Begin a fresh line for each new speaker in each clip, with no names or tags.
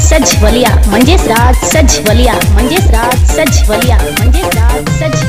राज रात सज राज मंजेस रात राज सजवलिया म्हणजेच राज सज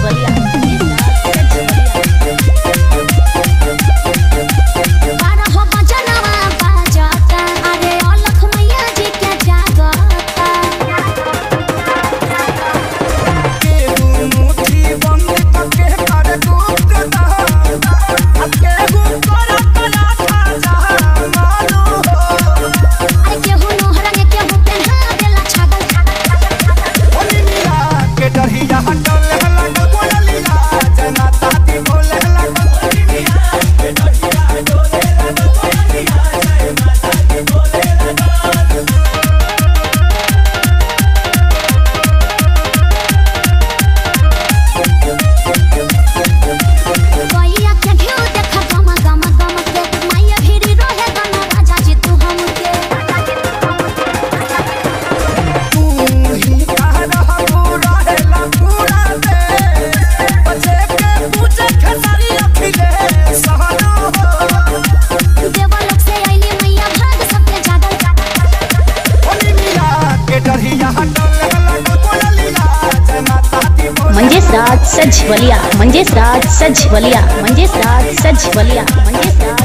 दात सजवलिया सज बलिया मंजे म्हणजेच सज बलिया मंजे दात